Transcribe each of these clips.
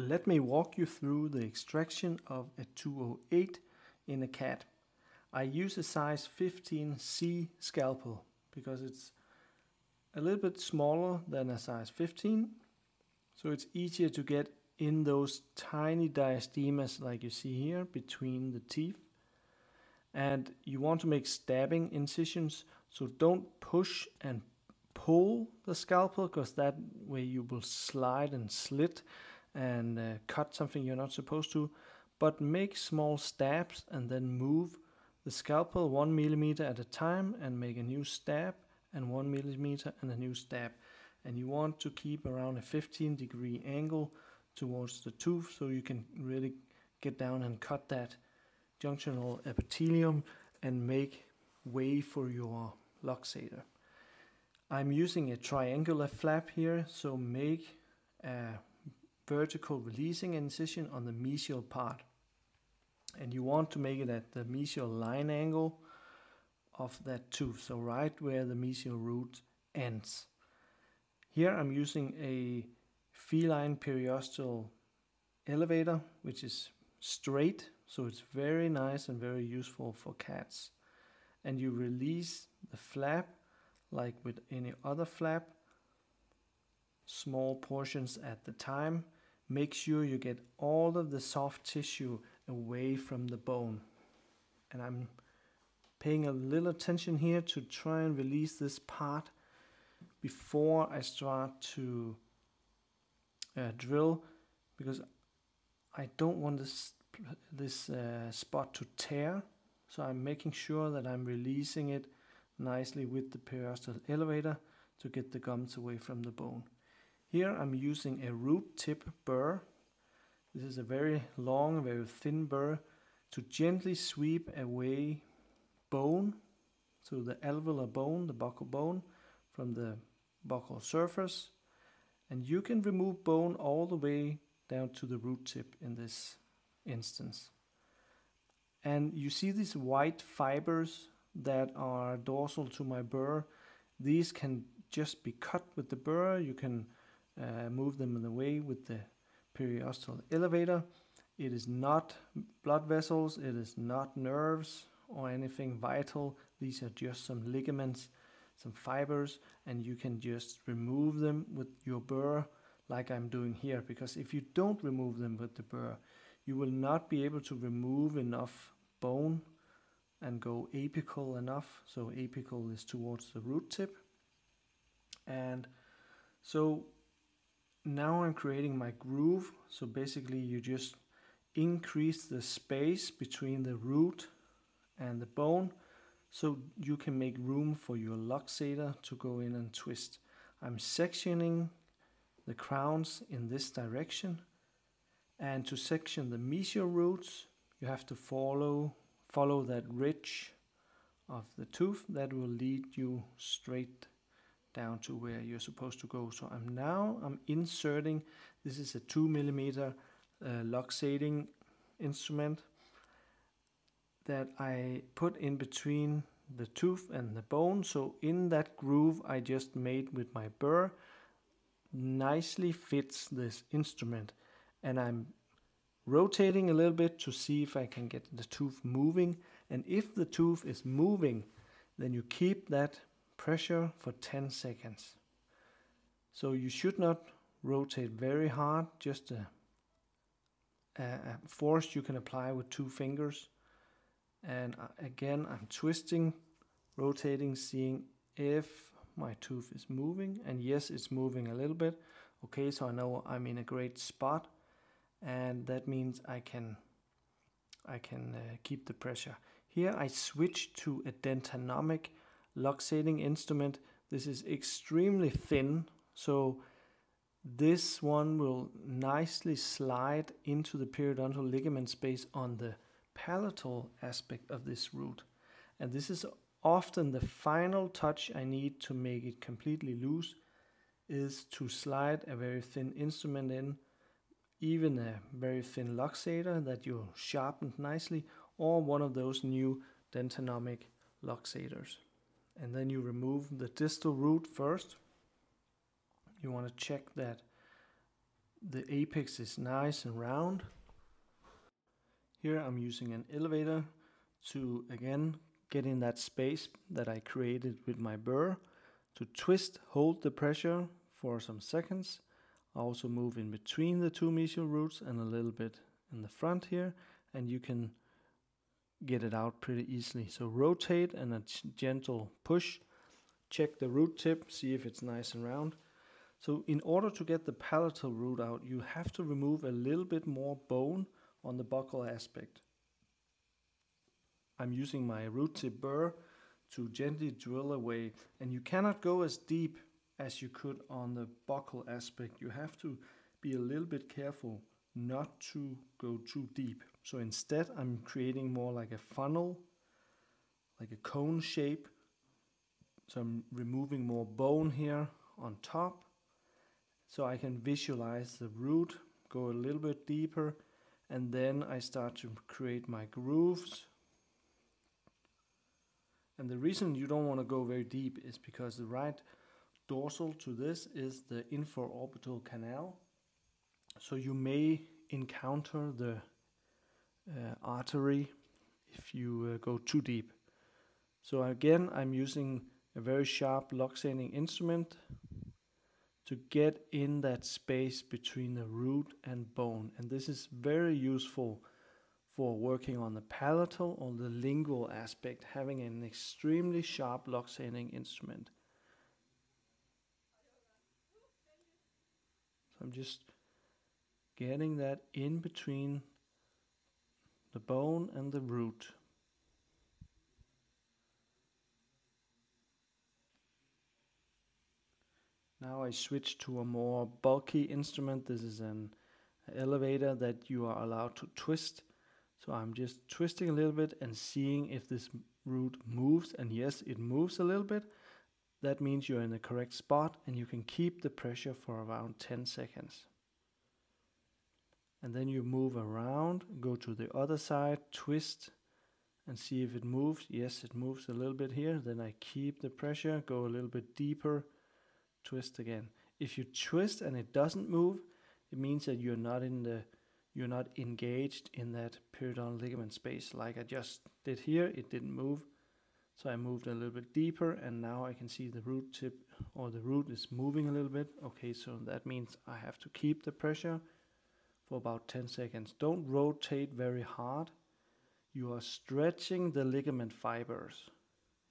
let me walk you through the extraction of a 208 in a cat. I use a size 15C scalpel because it's a little bit smaller than a size 15 so it's easier to get in those tiny diastemas like you see here between the teeth and you want to make stabbing incisions so don't push and pull the scalpel because that way you will slide and slit and uh, cut something you're not supposed to but make small stabs and then move the scalpel one millimeter at a time and make a new stab and one millimeter and a new stab and you want to keep around a 15 degree angle towards the tooth so you can really get down and cut that junctional epithelium and make way for your luxator. I'm using a triangular flap here, so make a vertical releasing incision on the mesial part. And you want to make it at the mesial line angle of that tooth, so right where the mesial root ends. Here I'm using a feline periosteal elevator, which is straight, so it's very nice and very useful for cats. And you release the flap like with any other flap, small portions at the time. Make sure you get all of the soft tissue away from the bone. And I'm paying a little attention here to try and release this part before I start to uh, drill because I don't want this this uh, spot to tear so I'm making sure that I'm releasing it nicely with the periosteal elevator to get the gums away from the bone. Here I'm using a root tip burr. This is a very long, very thin burr to gently sweep away bone, so the alveolar bone, the buccal bone, from the buccal surface. And you can remove bone all the way down to the root tip in this instance. And you see these white fibers that are dorsal to my burr. These can just be cut with the burr. You can uh, move them in the way with the periosteal elevator. It is not blood vessels, it is not nerves or anything vital. These are just some ligaments, some fibers, and you can just remove them with your burr like I'm doing here. Because if you don't remove them with the burr, you will not be able to remove enough bone and go apical enough. So apical is towards the root tip. And so now I'm creating my groove. So basically you just increase the space between the root and the bone so you can make room for your luxator to go in and twist. I'm sectioning the crowns in this direction and to section the mesial roots you have to follow follow that ridge of the tooth that will lead you straight down to where you're supposed to go. So I'm now I'm inserting this is a two millimeter uh, luxating instrument that I put in between the tooth and the bone. So in that groove I just made with my burr nicely fits this instrument and I'm rotating a little bit to see if I can get the tooth moving. And if the tooth is moving, then you keep that pressure for 10 seconds. So you should not rotate very hard, just a, a force you can apply with two fingers. And uh, again, I'm twisting, rotating, seeing if my tooth is moving. And yes, it's moving a little bit. Okay, so I know I'm in a great spot and that means I can I can uh, keep the pressure. Here I switch to a dentanomic luxating instrument. This is extremely thin, so this one will nicely slide into the periodontal ligament space on the palatal aspect of this root. And this is often the final touch I need to make it completely loose is to slide a very thin instrument in even a very thin luxator that you sharpened nicely or one of those new dentanomic luxators. And then you remove the distal root first. You want to check that the apex is nice and round. Here I'm using an elevator to again get in that space that I created with my burr to twist, hold the pressure for some seconds. I also move in between the two mesial roots and a little bit in the front here and you can get it out pretty easily. So rotate and a gentle push. Check the root tip, see if it's nice and round. So in order to get the palatal root out, you have to remove a little bit more bone on the buccal aspect. I'm using my root tip burr to gently drill away and you cannot go as deep as you could on the buccal aspect. You have to be a little bit careful not to go too deep. So instead I'm creating more like a funnel, like a cone shape. So I'm removing more bone here on top so I can visualize the root, go a little bit deeper and then I start to create my grooves and the reason you don't want to go very deep is because the right dorsal to this is the infraorbital canal. So you may encounter the artery if you uh, go too deep. So again, I'm using a very sharp luxating instrument to get in that space between the root and bone. And this is very useful for working on the palatal or the lingual aspect, having an extremely sharp luxating instrument. So I'm just getting that in between the bone and the root. Now I switch to a more bulky instrument. This is an elevator that you are allowed to twist so I'm just twisting a little bit and seeing if this root moves. And yes, it moves a little bit. That means you're in the correct spot and you can keep the pressure for around 10 seconds. And then you move around, go to the other side, twist and see if it moves. Yes, it moves a little bit here. Then I keep the pressure, go a little bit deeper, twist again. If you twist and it doesn't move, it means that you're not in the you're not engaged in that periodontal ligament space like I just did here. It didn't move. So I moved a little bit deeper and now I can see the root tip or the root is moving a little bit. Okay, so that means I have to keep the pressure for about 10 seconds. Don't rotate very hard. You are stretching the ligament fibers.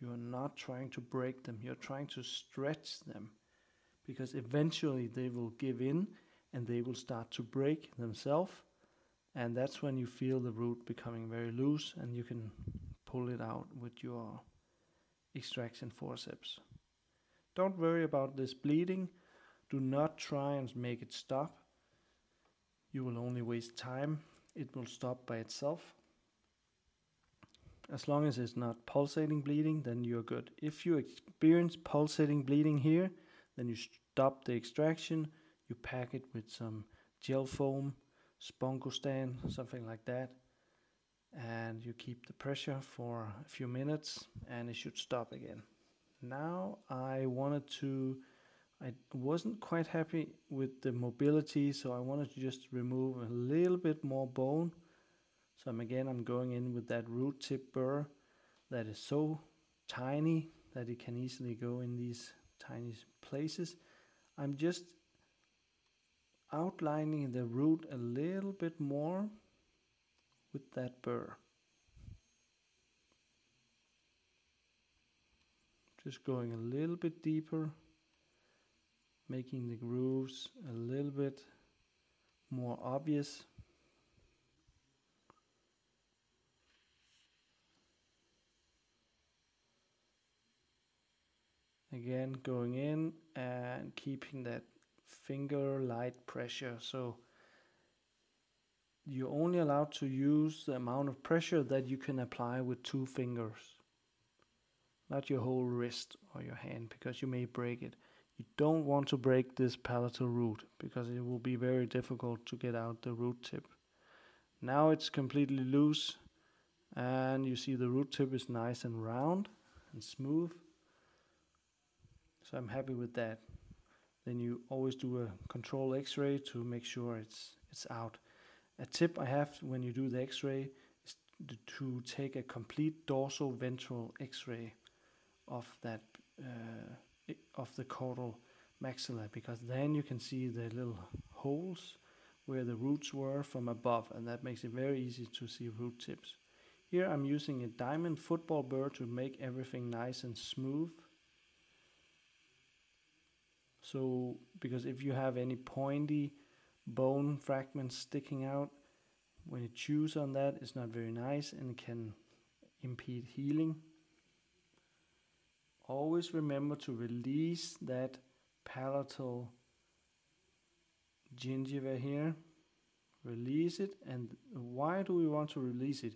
You are not trying to break them. You're trying to stretch them because eventually they will give in and they will start to break themselves and that's when you feel the root becoming very loose and you can pull it out with your extraction forceps. Don't worry about this bleeding. Do not try and make it stop. You will only waste time. It will stop by itself. As long as it's not pulsating bleeding, then you're good. If you experience pulsating bleeding here, then you stop the extraction you pack it with some gel foam, Spongostan, something like that, and you keep the pressure for a few minutes and it should stop again. Now I wanted to, I wasn't quite happy with the mobility, so I wanted to just remove a little bit more bone. So I'm again, I'm going in with that root tip burr that is so tiny that it can easily go in these tiny places. I'm just outlining the root a little bit more with that burr. Just going a little bit deeper, making the grooves a little bit more obvious. Again, going in and keeping that finger light pressure. So you're only allowed to use the amount of pressure that you can apply with two fingers. Not your whole wrist or your hand because you may break it. You don't want to break this palatal root because it will be very difficult to get out the root tip. Now it's completely loose and you see the root tip is nice and round and smooth. So I'm happy with that. then you always do a control x-ray to make sure it's it's out. A tip I have when you do the x-ray is to take a complete dorsal ventral x-ray of that uh, of the caudal maxilla because then you can see the little holes where the roots were from above and that makes it very easy to see root tips. Here I'm using a diamond football burr to make everything nice and smooth. So, because if you have any pointy bone fragments sticking out, when you chews on that, it's not very nice and it can impede healing. Always remember to release that palatal gingiva here. Release it. And why do we want to release it?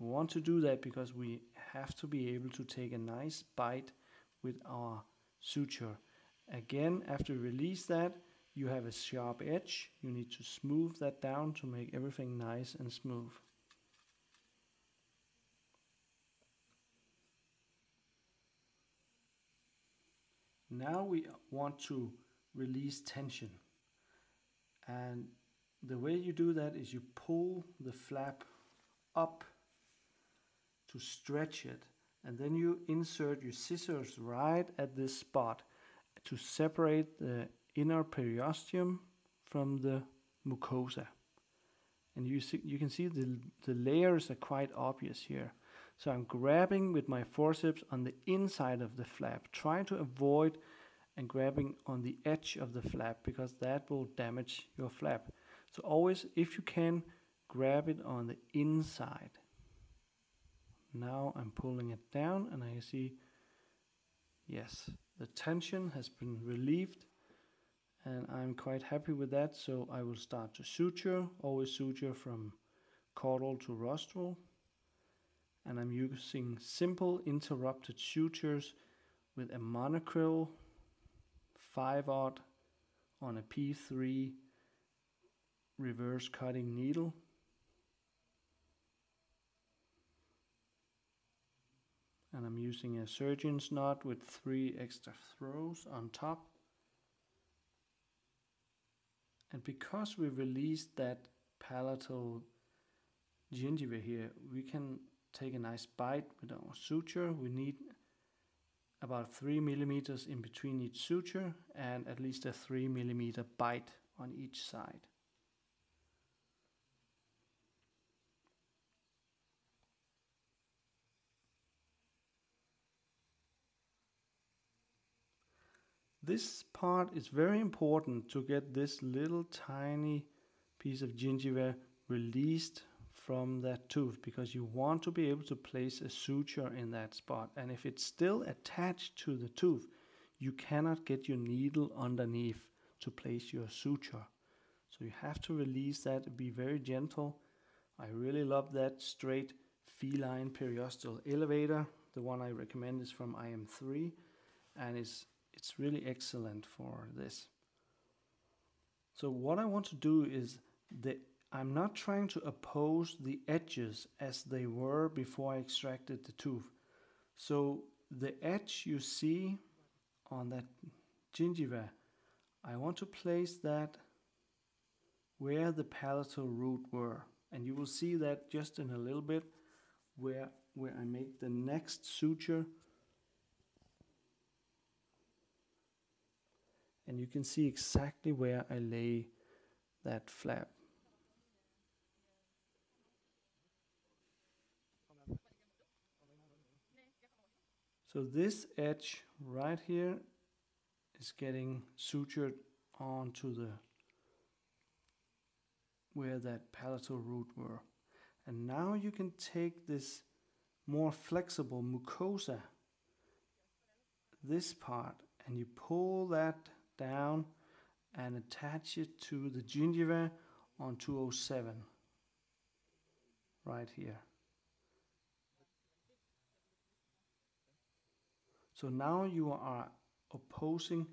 We want to do that because we have to be able to take a nice bite with our suture. Again, after release that, you have a sharp edge. You need to smooth that down to make everything nice and smooth. Now we want to release tension. And the way you do that is you pull the flap up to stretch it and then you insert your scissors right at this spot to separate the inner periosteum from the mucosa. And you see, you can see the, the layers are quite obvious here. So I'm grabbing with my forceps on the inside of the flap, trying to avoid and grabbing on the edge of the flap because that will damage your flap. So always, if you can, grab it on the inside. Now I'm pulling it down and I see, yes, the tension has been relieved and I'm quite happy with that. So I will start to suture, always suture from caudal to rostral. And I'm using simple interrupted sutures with a monocryl 5 aught on a P3 reverse cutting needle. And I'm using a surgeon's knot with three extra throws on top. And because we released that palatal gingiva here, we can take a nice bite with our suture. We need about 3 millimeters in between each suture and at least a 3 millimeter bite on each side. This part is very important to get this little tiny piece of gingiva released from that tooth because you want to be able to place a suture in that spot. And if it's still attached to the tooth, you cannot get your needle underneath to place your suture. So you have to release that, be very gentle. I really love that straight feline periosteal elevator. The one I recommend is from IM3 and it's, it's really excellent for this. So what I want to do is the I'm not trying to oppose the edges as they were before I extracted the tooth. So the edge you see on that gingiva, I want to place that where the palatal root were. And you will see that just in a little bit where, where I make the next suture. And you can see exactly where I lay that flap. So this edge right here is getting sutured onto the where that palatal root were. And now you can take this more flexible mucosa, this part, and you pull that down and attach it to the gingiva on 207 right here. So now you are opposing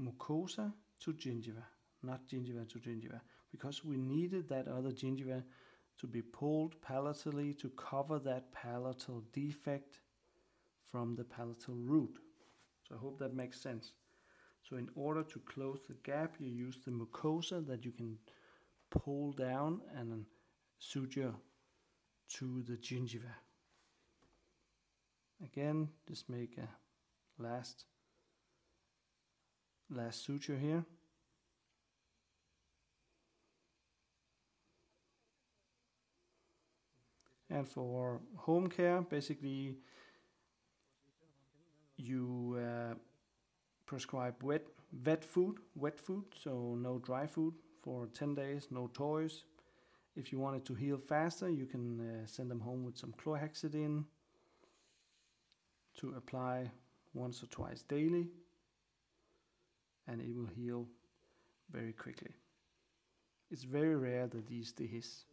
mucosa to gingiva, not gingiva to gingiva, because we needed that other gingiva to be pulled palatally to cover that palatal defect from the palatal root. So I hope that makes sense. So in order to close the gap, you use the mucosa that you can pull down and suture to the gingiva. Again, just make a last last suture here. And for home care, basically you uh, prescribe wet wet food, wet food, so no dry food for 10 days, no toys. If you want it to heal faster, you can uh, send them home with some chlorhexidine to apply once or twice daily and it will heal very quickly. It's very rare that these dehisce